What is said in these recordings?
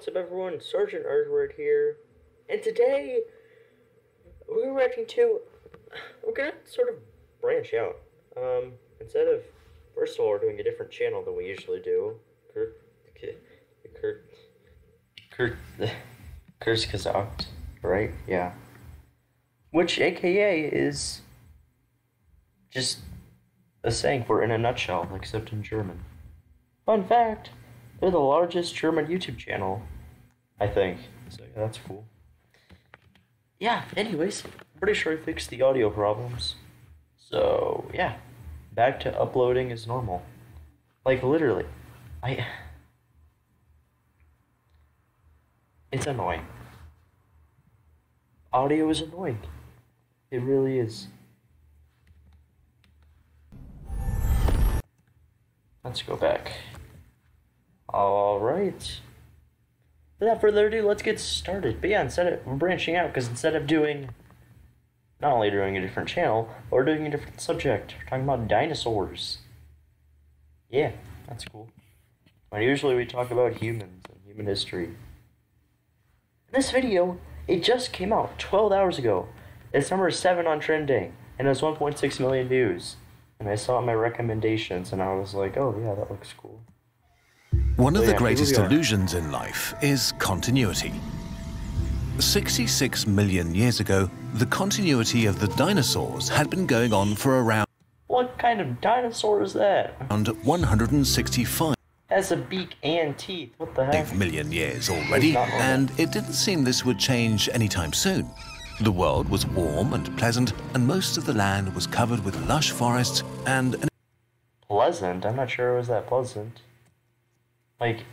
What's up, everyone? Sergeant Argubright here, and today we're reacting to. We're gonna sort of branch out. Um, instead of first of all, we're doing a different channel than we usually do. Kurt, Kurt, Kurt, Kurzgesagt, right? Yeah. Which, AKA, is just a saying for in a nutshell, except in German. Fun fact. They're the largest German YouTube channel, I think. So yeah, that's cool. Yeah, anyways, I'm pretty sure I fixed the audio problems. So yeah, back to uploading as normal. Like literally, I. It's annoying. Audio is annoying. It really is. Let's go back. Alright. Without further ado, let's get started. But yeah, instead of we're branching out because instead of doing not only doing a different channel, but we're doing a different subject. We're talking about dinosaurs. Yeah, that's cool. And usually we talk about humans and human history. In this video, it just came out 12 hours ago. It's number 7 on trending, and it has 1.6 million views. And I saw my recommendations, and I was like, oh yeah, that looks cool. One of the greatest illusions in life is continuity. 66 million years ago, the continuity of the dinosaurs had been going on for around What kind of dinosaur is that? Around 165 Has a beak and teeth. What the heck? million years already, and it didn't seem this would change anytime soon. The world was warm and pleasant, and most of the land was covered with lush forests and an Pleasant? I'm not sure it was that pleasant. Like,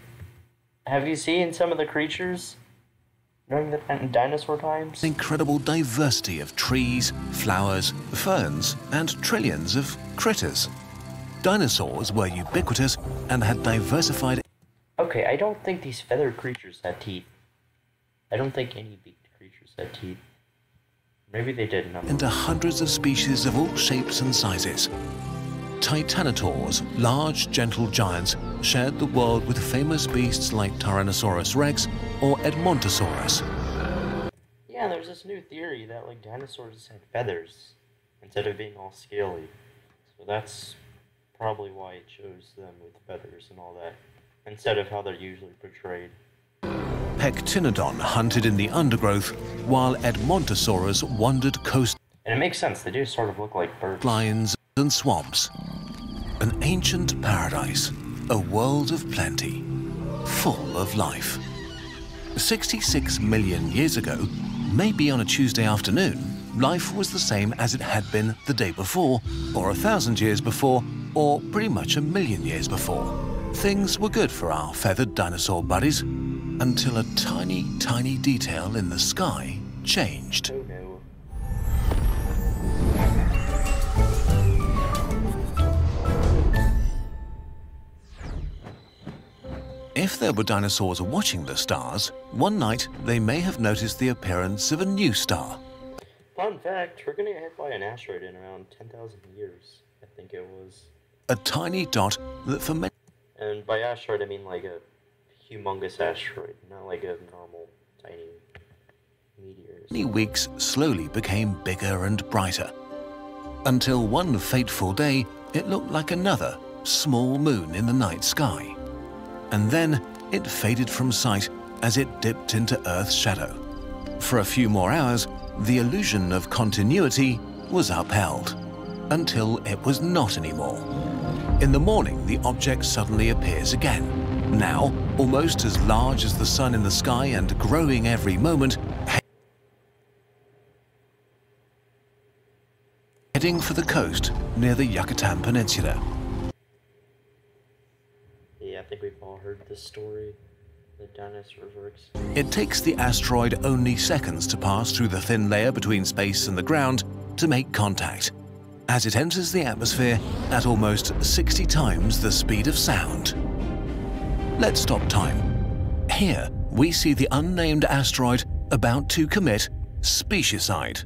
have you seen some of the creatures during the dinosaur times? incredible diversity of trees, flowers, ferns, and trillions of critters. Dinosaurs were ubiquitous and had diversified Okay, I don't think these feathered creatures had teeth. I don't think any beaked creatures had teeth. Maybe they did. Into hundreds of species of all shapes and sizes. Titanosaurs, large, gentle giants, shared the world with famous beasts like Tyrannosaurus rex or Edmontosaurus. Yeah, there's this new theory that like dinosaurs had feathers instead of being all scaly. So that's probably why it chose them with feathers and all that instead of how they're usually portrayed. Pectinodon hunted in the undergrowth, while Edmontosaurus wandered coast. And it makes sense. They do sort of look like birds. coastlines and swamps. An ancient paradise, a world of plenty, full of life. 66 million years ago, maybe on a Tuesday afternoon, life was the same as it had been the day before, or a thousand years before, or pretty much a million years before. Things were good for our feathered dinosaur buddies until a tiny, tiny detail in the sky changed. If there were dinosaurs watching the stars, one night they may have noticed the appearance of a new star. Fun fact: we're gonna get hit by an asteroid in around 10,000 years. I think it was. A tiny dot that for many And by asteroid, I mean like a humongous asteroid, not like a normal tiny meteor. weeks slowly became bigger and brighter. Until one fateful day, it looked like another small moon in the night sky. And then it faded from sight as it dipped into Earth's shadow. For a few more hours, the illusion of continuity was upheld, until it was not anymore. In the morning, the object suddenly appears again, now almost as large as the sun in the sky and growing every moment, heading for the coast near the Yucatan Peninsula. Yeah, I think we've all heard this story. The were. Ex- It takes the asteroid only seconds to pass through the thin layer between space and the ground to make contact, as it enters the atmosphere at almost 60 times the speed of sound. Let's stop time. Here, we see the unnamed asteroid about to commit specieside.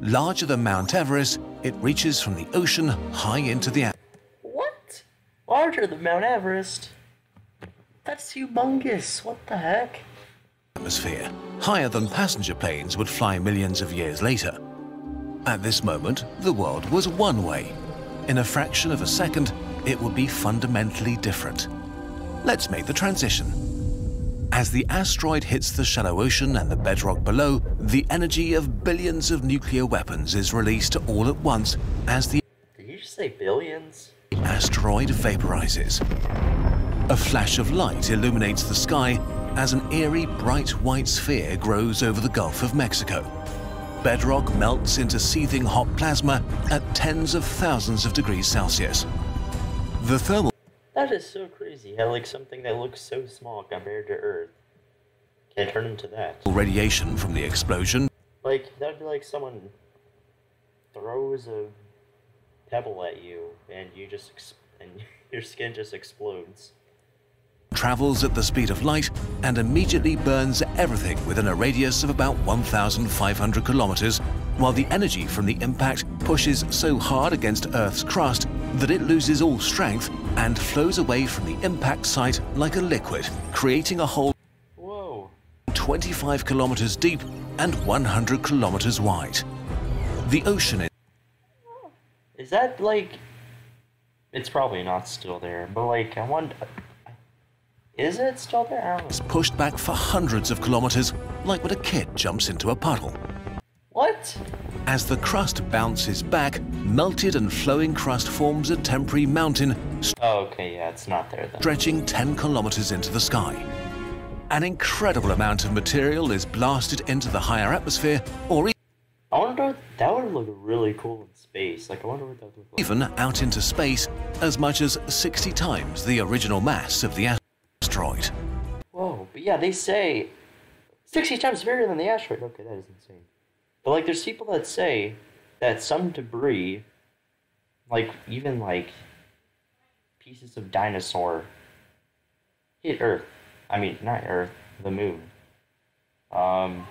Larger than Mount Everest, it reaches from the ocean high into the atmosphere. What? larger than Mount Everest. That's humongous. What the heck? atmosphere, higher than passenger planes would fly millions of years later. At this moment, the world was one way. In a fraction of a second, it would be fundamentally different. Let's make the transition. As the asteroid hits the shallow ocean and the bedrock below, the energy of billions of nuclear weapons is released all at once as the Did you just say billions? asteroid vaporizes. A flash of light illuminates the sky as an eerie bright white sphere grows over the Gulf of Mexico. Bedrock melts into seething hot plasma at tens of thousands of degrees Celsius. The thermal That is so crazy. How like something that looks so small compared to Earth can turn into that. radiation from the explosion Like that'd be like someone throws a pebble at you and you just and your skin just explodes. travels at the speed of light and immediately burns everything within a radius of about 1,500 kilometers, while the energy from the impact pushes so hard against Earth's crust that it loses all strength and flows away from the impact site like a liquid, creating a hole Whoa. 25 kilometers deep and 100 kilometers wide. The ocean is Is that like? It's probably not still there, but like I wonder. Is it still there? I don't know. pushed back for hundreds of kilometers, like when a kid jumps into a puddle. What? As the crust bounces back, melted and flowing crust forms a temporary mountain Oh, okay, yeah, it's not there then. stretching 10 kilometers into the sky. An incredible amount of material is blasted into the higher atmosphere or I wonder that would look really cool in space. Like I wonder what that would look like. even out into space as much as 60 times the original mass of the asteroid. Whoa, but yeah, they say sixty times bigger than the asteroid. Okay, that is insane. But like, there's people that say that some debris, like even like pieces of dinosaur, hit Earth. I mean, not Earth, the moon. Um,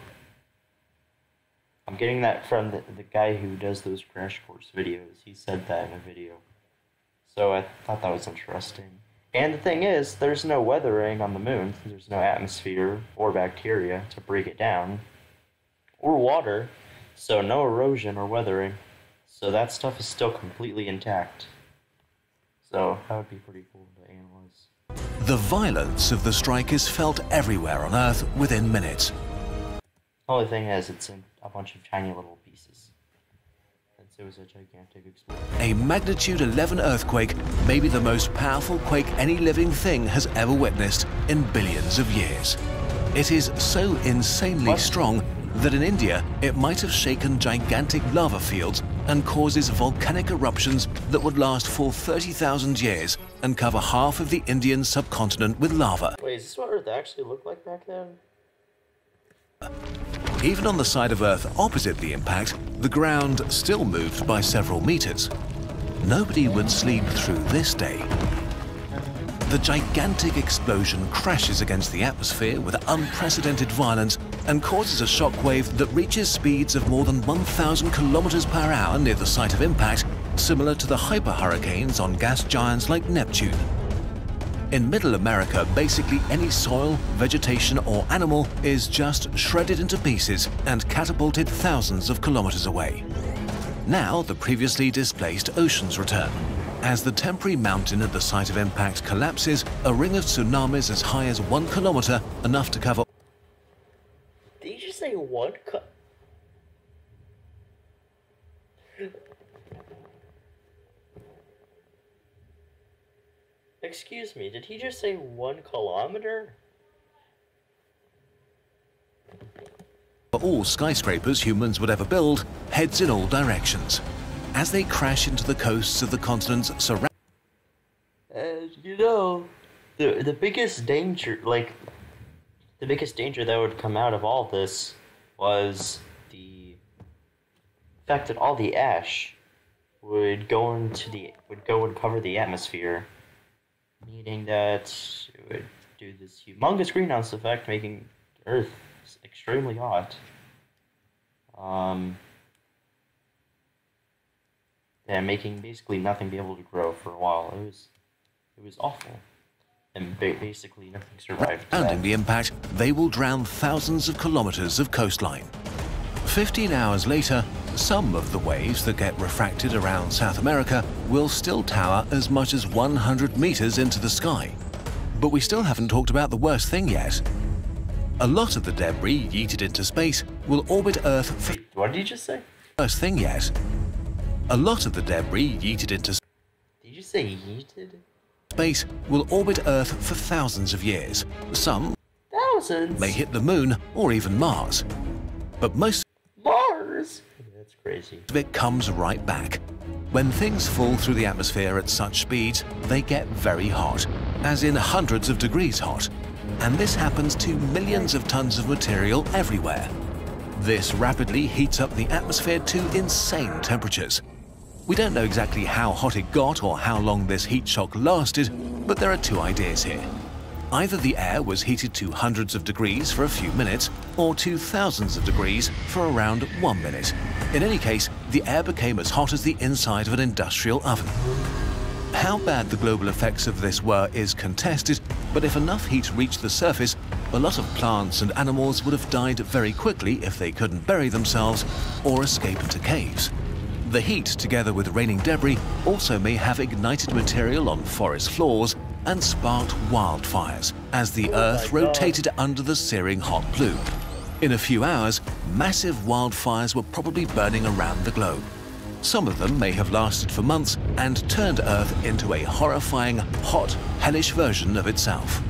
I'm getting that from the, the guy who does those crash course videos. He said that in a video. So I thought that was interesting. And the thing is, there's no weathering on the moon. There's no atmosphere or bacteria to break it down, or water, so no erosion or weathering. So that stuff is still completely intact. So that would be pretty cool to analyze. The violence of the strike is felt everywhere on Earth within minutes. Only thing is, it's in a bunch of tiny little pieces. It was a gigantic explosion. A magnitude 11 earthquake may be the most powerful quake any living thing has ever witnessed in billions of years. It is so insanely What? strong that in India it might have shaken gigantic lava fields and causes volcanic eruptions that would last for 30,000 years and cover half of the Indian subcontinent with lava. Wait, is this what Earth actually looked like back then? Even on the side of Earth opposite the impact, the ground still moved by several meters. Nobody would sleep through this day. The gigantic explosion crashes against the atmosphere with unprecedented violence and causes a shockwave that reaches speeds of more than 1,000 kilometers per hour near the site of impact, similar to the hyperhurricanes on gas giants like Neptune. In Middle America, basically any soil, vegetation, or animal is just shredded into pieces and catapulted thousands of kilometers away. Now, the previously displaced oceans return. As the temporary mountain at the site of impact collapses, a ring of tsunamis as high as one kilometer, enough to cover Did you just say one? Excuse me, did he just say one kilometer? For all skyscrapers humans would ever build, heads in all directions. As they crash into the coasts of the continents surrounding As you know, the the biggest danger, like the biggest danger that would come out of all this, was the fact that all the ash would go into the would go and cover the atmosphere, meaning that it would do this humongous greenhouse effect, making Earth extremely hot. Um, and making basically nothing be able to grow for a while. It was It was awful. And ba- basically nothing survived. That. the impact, they will drown thousands of kilometers of coastline. 15 hours later, some of the waves that get refracted around South America will still tower as much as 100 meters into the sky. But we still haven't talked about the worst thing yet. A lot of the debris yeeted into space will orbit Earth Wait, what did you just say? worst thing yet. A lot of the debris yeeted into Did you say yeeted? space will orbit Earth for thousands of years. Some Thousands. may hit the Moon or even Mars. But most Mars. That's crazy. of it comes right back. When things fall through the atmosphere at such speeds, they get very hot, as in hundreds of degrees hot. And this happens to millions of tons of material everywhere. This rapidly heats up the atmosphere to insane temperatures. We don't know exactly how hot it got or how long this heat shock lasted, but there are two ideas here. Either the air was heated to hundreds of degrees for a few minutes, or to thousands of degrees for around one minute. In any case, the air became as hot as the inside of an industrial oven. How bad the global effects of this were is contested, but if enough heat reached the surface, a lot of plants and animals would have died very quickly if they couldn't bury themselves or escape into caves. The heat, together with raining debris, also may have ignited material on forest floors and sparked wildfires as the oh Earth God. rotated under the searing hot blue. In a few hours, massive wildfires were probably burning around the globe. Some of them may have lasted for months and turned Earth into a horrifying, hot, hellish version of itself.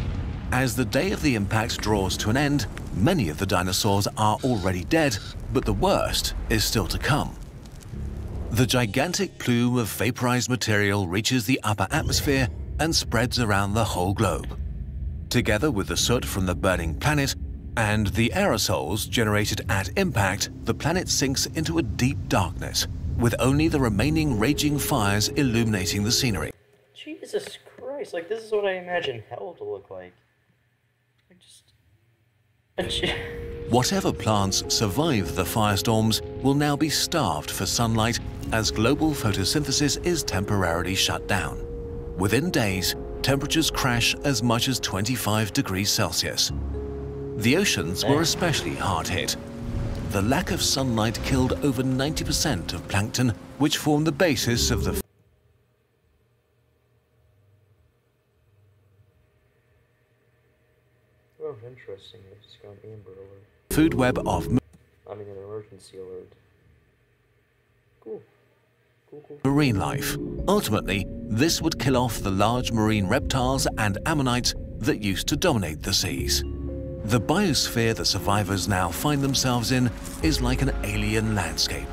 As the day of the impact draws to an end, many of the dinosaurs are already dead, but the worst is still to come. The gigantic plume of vaporized material reaches the upper atmosphere and spreads around the whole globe. Together with the soot from the burning planet and the aerosols generated at impact, the planet sinks into a deep darkness, with only the remaining raging fires illuminating the scenery. Jesus Christ! Like this is what I imagine hell to look like. I just. I ju- Whatever plants survive the firestorms will now be starved for sunlight as global photosynthesis is temporarily shut down. Within days, temperatures crash as much as 25 degrees Celsius. The oceans were especially hard hit. The lack of sunlight killed over 90% of plankton, which form the basis of the interesting. I just got an Amber Alert. food web of I mean, an emergency alert. Marine life. Ultimately, this would kill off the large marine reptiles and ammonites that used to dominate the seas. The biosphere the survivors now find themselves in is like an alien landscape.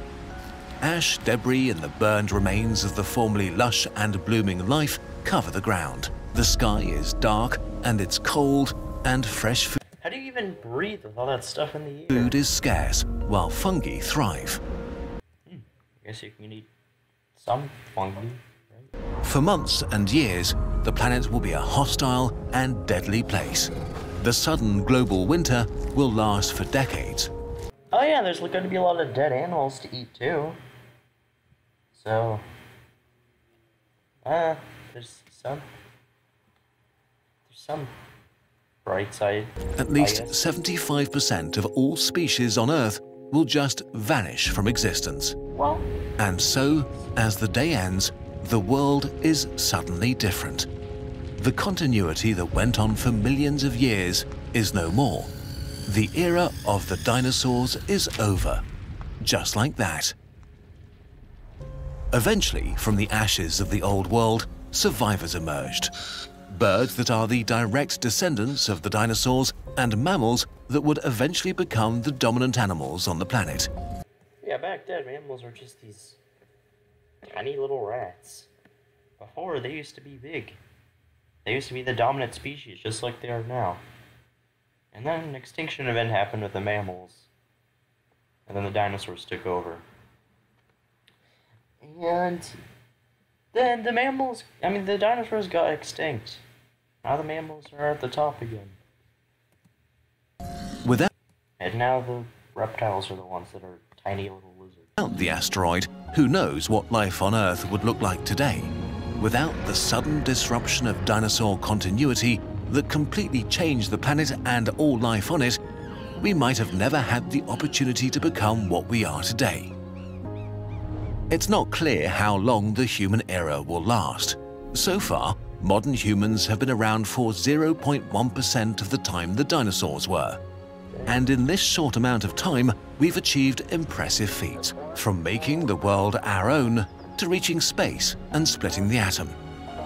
Ash, debris, and the burned remains of the formerly lush and blooming life cover the ground. The sky is dark and it's cold, and fresh food. How do you even breathe with all that stuff in the air? food is scarce, while fungi thrive. Hmm. I guess you can eat some fungi, right? For months and years, the planet will be a hostile and deadly place. The sudden global winter will last for decades. Oh yeah, there's going to be a lot of dead animals to eat too. So, uh, there's some, there's some bright side. At least 75% of all species on Earth will just vanish from existence. Well, And so, as the day ends, the world is suddenly different. The continuity that went on for millions of years is no more. The era of the dinosaurs is over. Just like that. Eventually, from the ashes of the old world, survivors emerged. Birds that are the direct descendants of the dinosaurs and mammals that would eventually become the dominant animals on the planet. Yeah, back then mammals were just these tiny little rats. Before they used to be big. They used to be the dominant species, just like they are now. And then an extinction event happened with the mammals. And then the dinosaurs took over. And then the mammals, I mean, the dinosaurs got extinct. Now the mammals are at the top again. Without And now the reptiles are the ones that are tiny little lizards. the asteroid, who knows what life on Earth would look like today? without the sudden disruption of dinosaur continuity that completely changed the planet and all life on it, we might have never had the opportunity to become what we are today. It's not clear how long the human era will last. So far, modern humans have been around for 0.1% of the time the dinosaurs were. And in this short amount of time, we've achieved impressive feats, from making the world our own to reaching space and splitting the atom.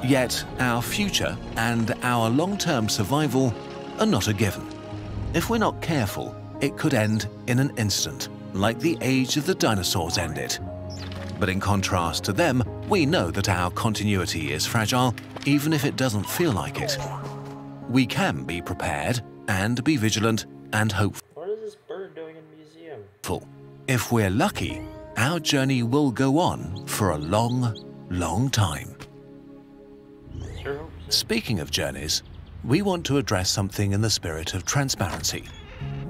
Yet our future and our long-term survival are not a given. If we're not careful, it could end in an instant, like the age of the dinosaurs ended. But in contrast to them, we know that our continuity is fragile, even if it doesn't feel like it. We can be prepared and be vigilant and hopeful. What is this bird doing in museum? If we're lucky, our journey will go on for a long, long time. Sure so. Speaking of journeys, we want to address something in the spirit of transparency.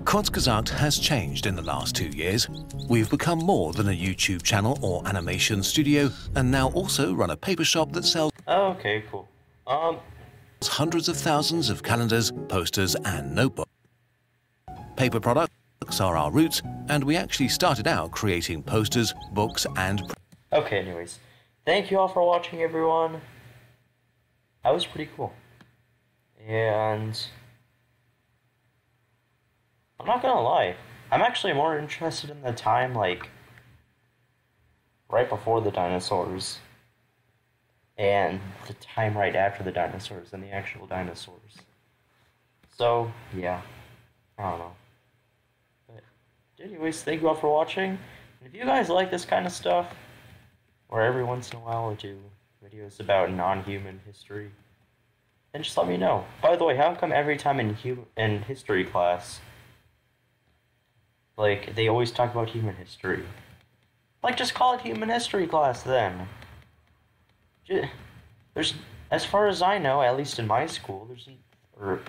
Kurzgesagt has changed in the last two years. We've become more than a YouTube channel or animation studio and now also run a paper shop that sells Oh, okay, cool. Um, hundreds of thousands of calendars, posters, and notebooks. Paper products are our roots, and we actually started out creating posters, books, and okay, anyways. Thank you all for watching, everyone. That was pretty cool. And... I'm not gonna lie. I'm actually more interested in the time, like... Right before the dinosaurs. And the time right after the dinosaurs and the actual dinosaurs. So, yeah. I don't know. Anyways, thank you all for watching. And if you guys like this kind of stuff, or every once in a while I do videos about non-human history, then just let me know. By the way, how come every time in hum- in history class, like they always talk about human history? Like, just call it human history class then. Ju- There's, as far as I know, at least in my school, there's, or,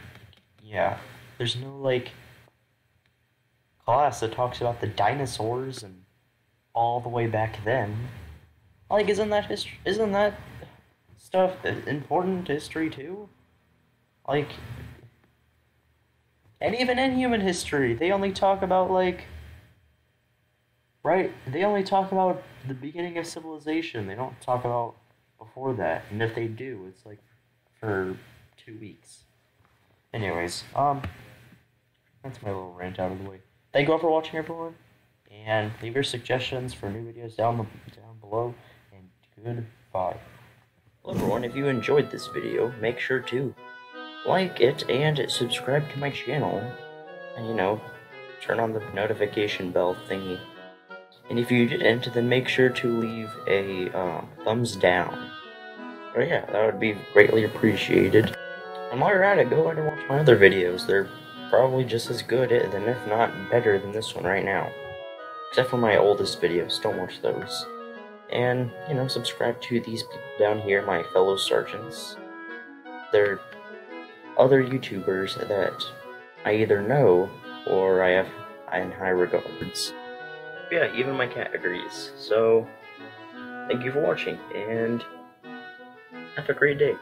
yeah, there's no like class that talks about the dinosaurs and all the way back then. Like, isn't that history? Isn't that stuff important to history too? Like, and even in human history, they only talk about like, right? They only talk about the beginning of civilization. They don't talk about before that. And if they do, it's like for two weeks. Anyways, um, that's my little rant out of the way. Thank you all for watching, everyone, and leave your suggestions for new videos down the, down below. And goodbye. Everyone. If you enjoyed this video, make sure to like it and subscribe to my channel, and you know, turn on the notification bell thingy. And if you didn't, then make sure to leave a um, thumbs down. Oh yeah, that would be greatly appreciated. And while you're at it, go ahead and watch my other videos. They're probably just as good, eh, and if not better than this one right now. Except for my oldest videos, don't watch those. And, you know, subscribe to these people down here, my fellow sergeants. They're other YouTubers that I either know or I have in high regards. Yeah, even my cat agrees. So, thank you for watching, and have a great day.